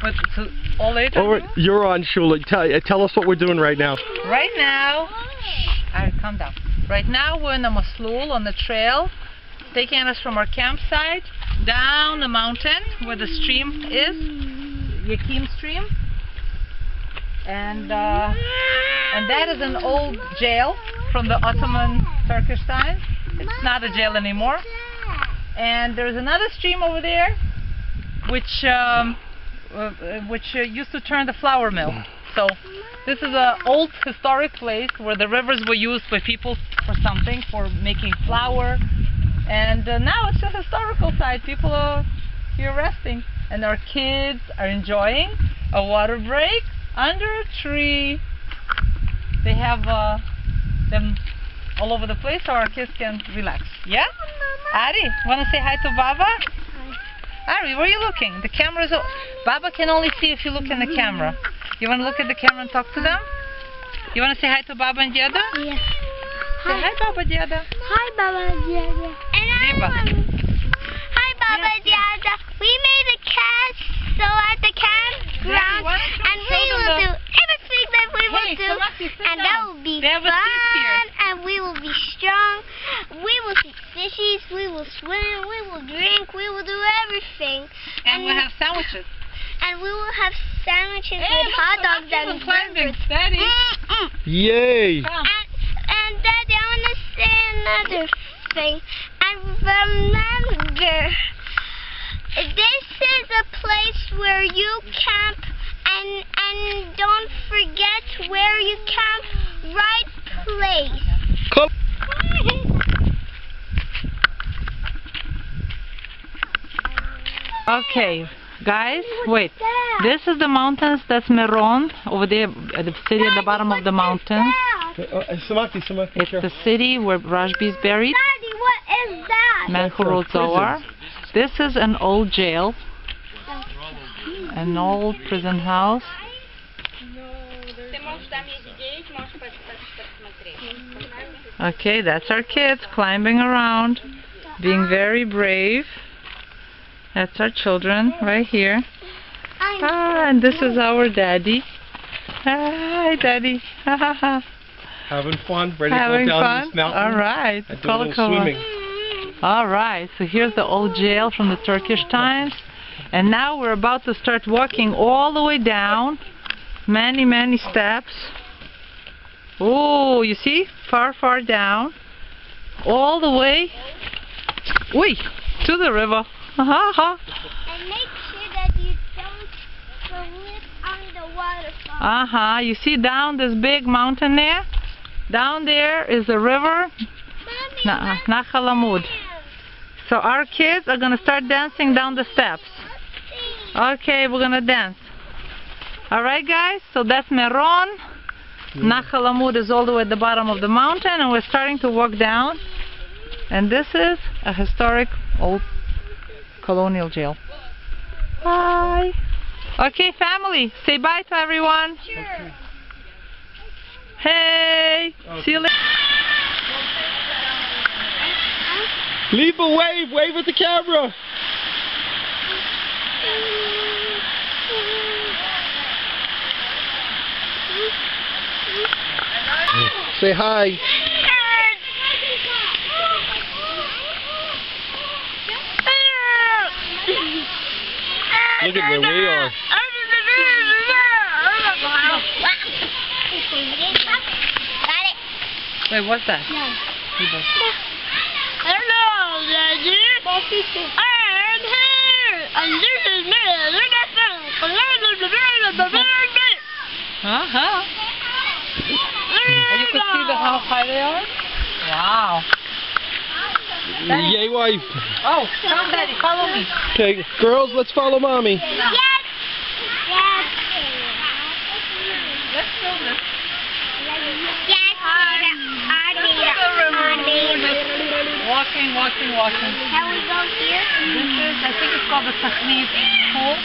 But so, all later. You're on, Shula. Tell, uh, tell us what we're doing right now. Right now, Alright, calm down. Right now we're in a maslul on the trail, taking us from our campsite down the mountain where the stream is, Yakim stream, and uh, and that is an old jail from the Ottoman Turkish times. It's not a jail anymore. And there's another stream over there, which um, uh, which uh, used to turn the flour mill. So this is an old historic place where the rivers were used by people for something, for making flour. And uh, now it's a historical site. People are here resting. And our kids are enjoying a water break under a tree. They have uh, them all over the place so our kids can relax. Yeah? Ari, want to say hi to Baba? Ari, where are you looking? The camera's... O Baba can only see if you look in the camera. You want to look at the camera and talk to them? You want to say hi to Baba and Dada? Yes. Say hi, Baba Dada. Hi, Baba Dada. And want- Hi, Baba Yes. Dada. We made a castle at the campground, why and we will the- do everything that we will do, and down. that will be They have a seat here. fun, and we will be strong. We will see fishies. We will swim. We will drink. We will do everything. And we'll have sandwiches. and we will have sandwiches Hey, with hot dogs and was climbing. burgers. Daddy. Yay! And, and Daddy, I want to say another thing. And remember, this is a place where you camp, and and don't forget where you camp. Right place. Come. Okay, guys, wait. This is the mountains. That's Meron over there, the city at the bottom of the mountain. Uh, Samaki, Samaki, It's the city where Rashbi is buried. Daddy, what is that? Menchurot Zohar. This is an old jail, an old prison house. Okay, that's our kids climbing around, being very brave. That's our children right here. Ah, and this is our daddy. Hi, daddy. Ha ha ha. Having fun, ready to go down fun? this mountain. All right. And do a little swimming. All right, so here's the old jail from the Turkish times. And now we're about to start walking all the way down. Many, many steps. Oh, you see? Far, far down. All the way. Wait, to the river. Ha ha ha. And make sure that you don't slip on the waterfall. Uh-huh. You see down this big mountain there? Down there is the river, Mommy, Na- Nachal Amud. So our kids are going to start dancing down the steps. Okay, we're gonna dance. Alright guys, so that's Meron. Nachal Amud is all the way at the bottom of the mountain and we're starting to walk down. And this is a historic old colonial jail. Bye. Okay family, say bye to everyone. Sure. Hey, see you later. Leave a wave, wave at the camera. Say hi. Look at where we are. Got it. Wait, what's that? No. People. Hello, Daddy. I'm here. And this is me. Look at Uh-huh. And you can see the, how high they are? Wow. Yay, wife. Oh, come daddy, follow me. Okay, girls, let's follow mommy. Yes. Yes. Let's film this. Yes. Walking, walking, walking. Can we go here? This is, I think it's called the Sahib pool.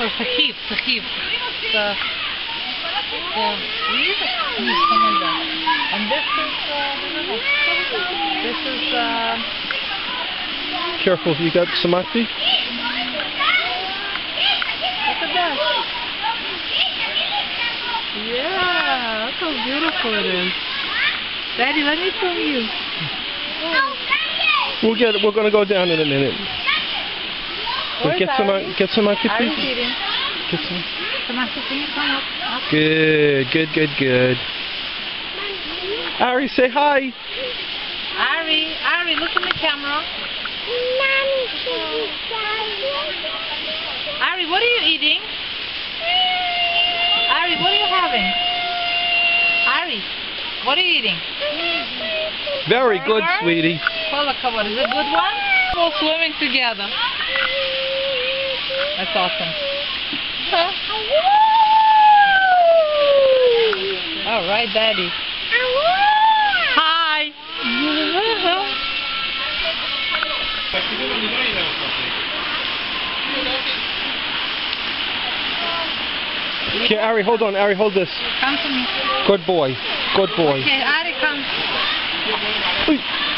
Or Sahib, Sahib. The, And this is. This is, Careful, you got Samaki? Look at that. Yeah, look how beautiful it is. Daddy, let me film you. We'll get. We're gonna go down in a minute. We'll get some. Get some. Ari's some. eating. Get some. Come on, can you come up? up? Good. Good. Good. Good. Ari, say hi. Ari, Ari, look in the camera. Ari, what are you eating? Ari, what are you having? Ari, what are you eating? Very good, sweetie. Kola kavod. Is it a good one? All swimming together. That's awesome. Huh? All right, Daddy. Hi. Okay, Ari, hold on. Ari, hold this. Come to me. Good boy. Good boy. Okay, Ari, come. Oy.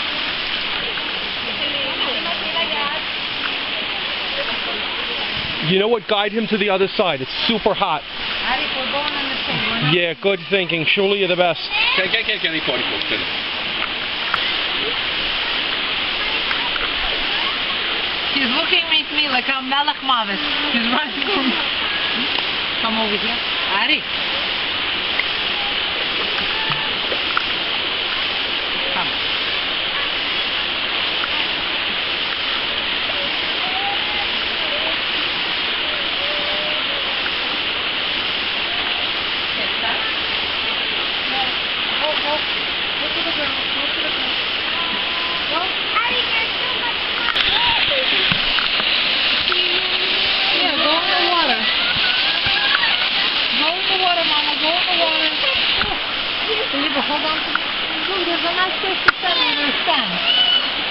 You know what? Guide him to the other side. It's super hot. Ari, we're going on the thing. We're Yeah, good thinking. Surely you're the best. Kijk, kijk, kijk, kijk, die ponypop. Kijk. He's looking at me like I'm Melech Mavis. He's running from Come over here. Ari. Come. Okay, stop. No. Go, go. Go to the ground. Go to the ground. Go. Yeah, go in the water. Go in the water, Mama. Go in the water. Liba, hold on to me. Look, there's a nice place to stand in your stand.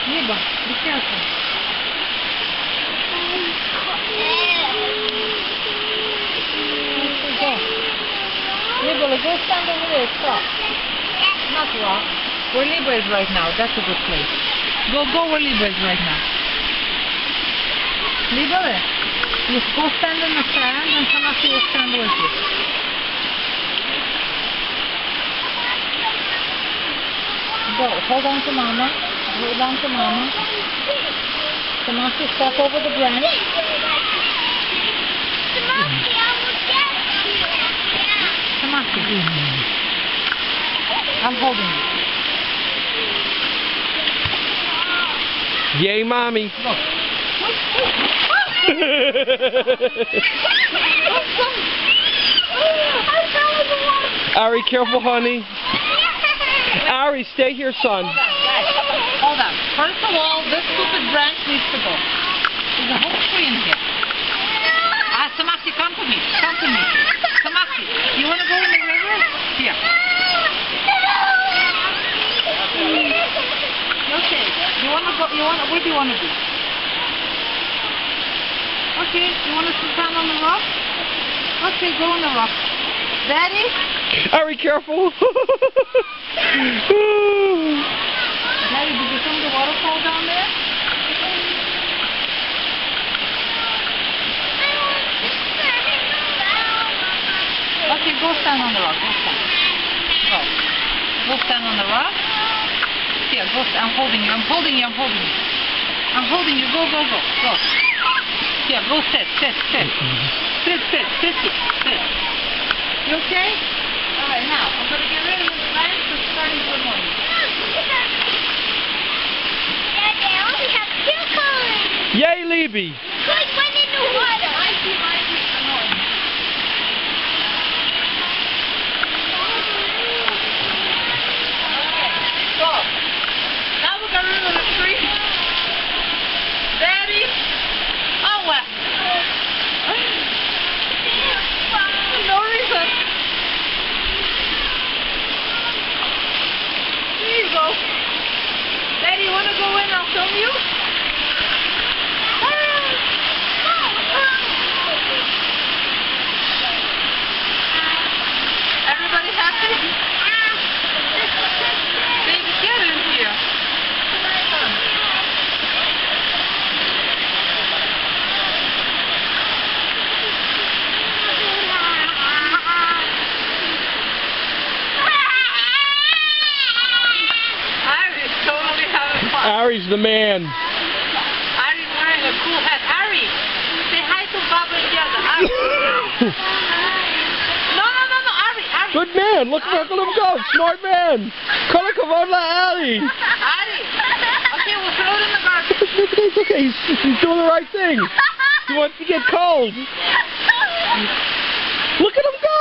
Liba, be careful. Okay, go. Liba, let's go stand over there. Stop. Not rock. Where Liba is right now. That's a good place. Go, go where Liba is right now. Liba there. You go stand in the sand and Tanaki will stand with you. Go. Hold on to Mama. Hold on to Mama. Come Tanaki, step over the branch. Tanaki. I'm holding you. Yay, mommy. Ari, careful, honey. Ari, stay here, son. Hold on. First of all, this stupid branch needs to go. There's a whole tree in here. Ah, Samaki, come to me. Come to me. Samaki, you want to go in the river? Here. Okay. You want to go? You wanna? Where do you want to be? Okay. You want to sit down on the rock? Okay, go on the rock. Daddy. Ari, careful. Daddy, did you film the waterfall down there? Okay, go stand on the rock. Go stand. Go. Go stand on the rock. Here, go. I'm holding you. I'm holding you. I'm holding you. I'm holding you. Go, go, go. Go. Here, go sit. Sit, sit. Sit, sit. Sit here. Sit. You okay? All right, now, I'm going to get rid of this branch that's starting to annoy you. Yay, Libby. Might be, might be annoying. Okay, turn on the street. Daddy. Oh, well. no reason. There you go. Daddy, you want to go in? I'll film you. Everybody happy? The man. Ari's wearing a cool hat. Ari, say hi to Baba and no, no, no, no, Ari, Ari. Good man. Look, look at him go. Smart man. Kola kavod la'ali. Ari. Okay, we'll throw it in the garbage. It's okay. He's, he's doing the right thing. He wants to get cold. Look at him go.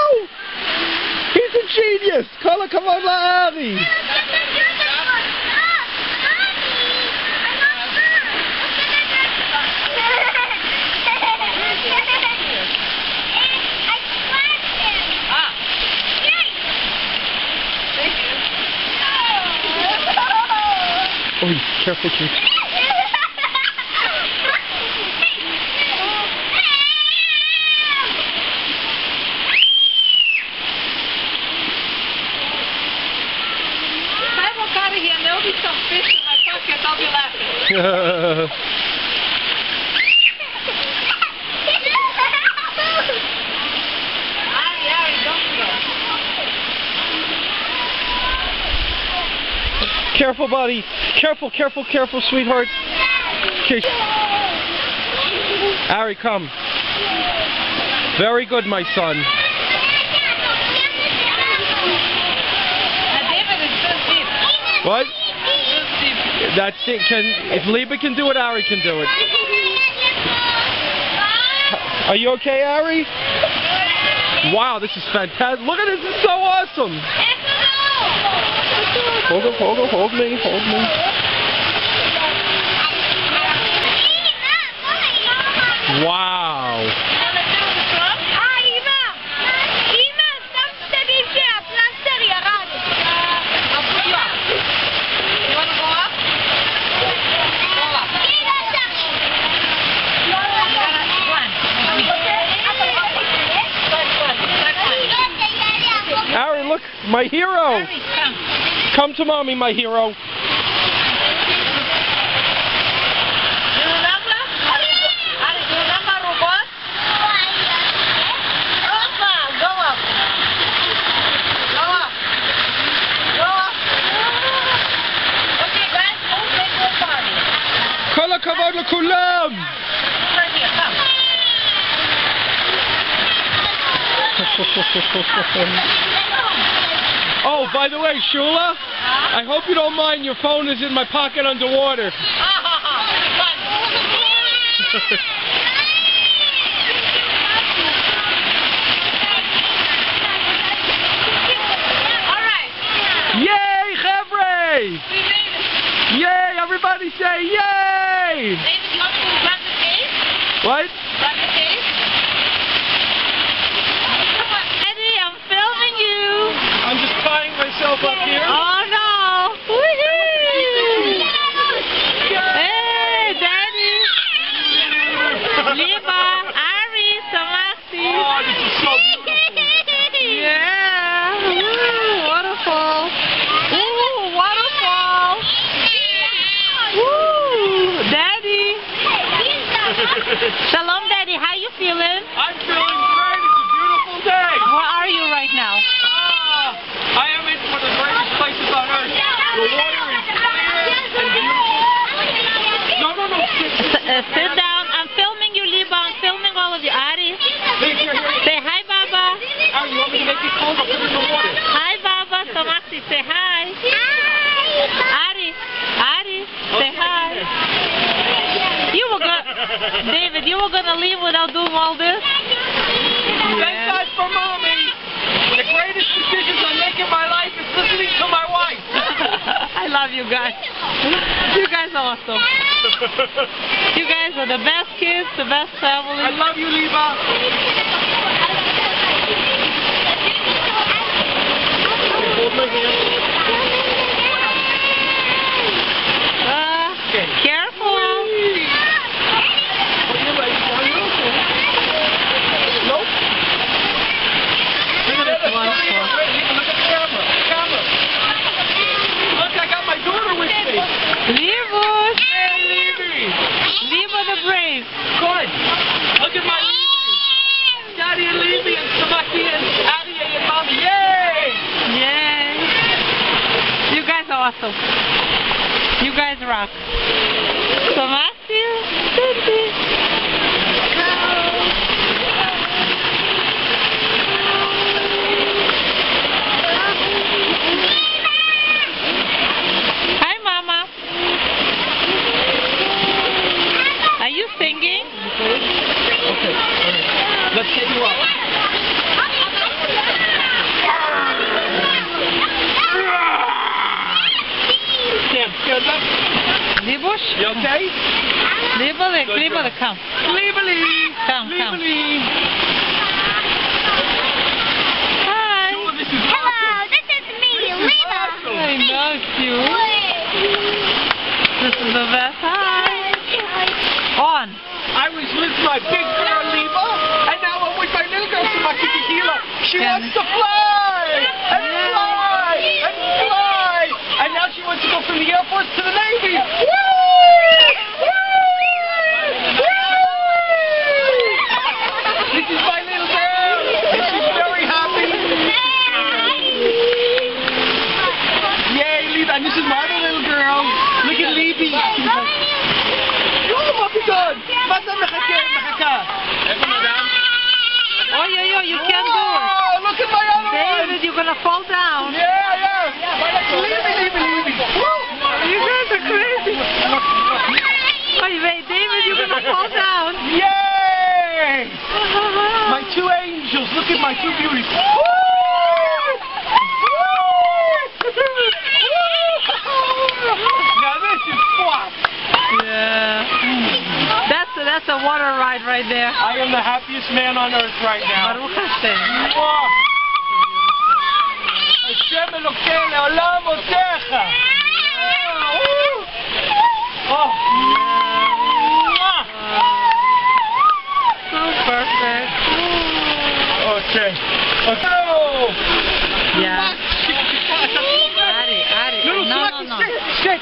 He's a genius. Kola kavod la'ali. Oh, careful, walk out of here and there'll be some fish in my pocket, I'll be laughing. Careful, buddy. Careful, careful, careful, sweetheart. Okay. Ari, come. Very good, my son. What? That's it. Can if Liba can do it, Ari can do it. Are you okay, Ari? Wow, this is fantastic. Look at this. This is so awesome. Hold him, hold him, hold me, hold me. Wow. Up. Up? Up. Ari, look, my hero. Come. To mommy, my hero. You remember? Ari, Ari, you oh, by the way, Shula, I hope you don't mind. Your phone is in my pocket underwater. All right, Yay, Chevre! we made it. Yay! Everybody say yay! David, you want me to grab the tape? What? Grab the tape? Come on, Eddie, I'm filming you. I'm just tying myself up here. Oh no! Woohoo! Hey, Daddy! Liba, Ari, Samasi. Oh, this is so beautiful. Yeah! Woo, waterfall. Ooh, waterfall. Woo, Daddy. Shalom, Daddy. How you feeling? I'm feeling great. It's a beautiful day. Where are you right now? Ah, I am in one of the greatest places on earth. The water is clear and beautiful. No, no, no. Sit, S- uh, sit down. I'm filming you, Liba. I'm filming all of you. Ari, Here, here, here. say hi, Baba. Ari, you want me to make it cold? I'll put it in the water. Hi, Baba. Samasi, say hi. Hi. Ari, Ari, say hi. You were gonna, David, you were gonna leave without doing all this? Thank God for mommy. The greatest decisions I make in my life is listening to my wife. I love you guys. You guys are awesome. You guys are the best kids, the best family. I love you, Liba. Hold my hand. Uh, careful. Nope. Look at this. Wonderful. Look at the camera. Camera. Look, I got my daughter with me. Leavos. Hey, Levy. Leave the brave. Good. Look at my Levy. Daddy and Levy and Samaki and Addie and Mommy. Yay! Yay. You guys are awesome. You guys rock. Let's get you up. Stand, stand up. Libush? You okay? Libele, Good Libele, girl. come. Legally. Come, come. Legally. Hi. This is Hello, this is me, Lena. I know you. This is the best. Hi. On. I was with my big girl Leva, and now I'm with my little girl Samaki Tequila. She And- wants to fly and fly and fly, and now she wants to go from the Air Force to the Navy. Woo! Woo! Gonna fall down. Yeah, yeah. Leave me, leave me, leave me. You guys are crazy. Wait, wait, David, you're gonna fall down. Yay! My two angels. Look at my two beauties. now this is fun. Yeah. That's a, that's a water ride right there. I am the happiest man on earth right now. Baruch Hashem. וואו. השם אלוקינו לעולם עוזיך. Oh. Mwah. So perfect. Okay. Okay. Oh. Yeah. Ari, Ari. No, no, No, no, Samaki, no. Sit, sit.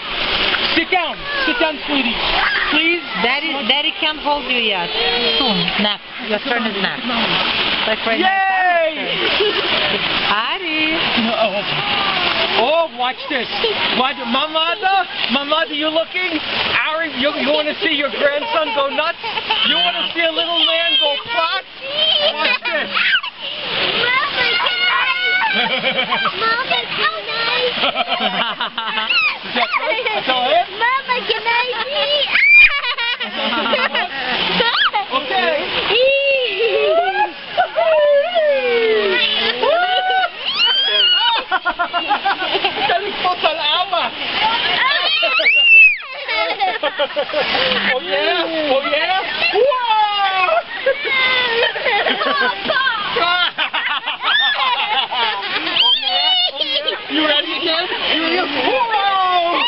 Sit down. Sit down, sweetie. Please. Daddy, Daddy can't hold you yet. Soon. Next. Your turn is next. Like right Yay! now. Ari. Oh, oh, watch this. Watch, Mamada, Mamada, you looking? Ari, you, you want to see your grandson go nuts? You want to see a little man go plot? Watch this. Mama, Oh yeah! Oh yeah! Whoa! You ready again? You ready? Whoa!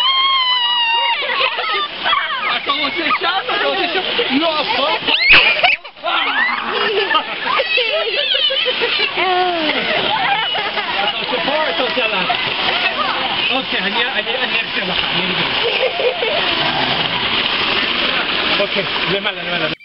Acabou-se a chata, acabou-se a chata. Nossa! Okay, I need, I need, I need to Porque no mala, no mala.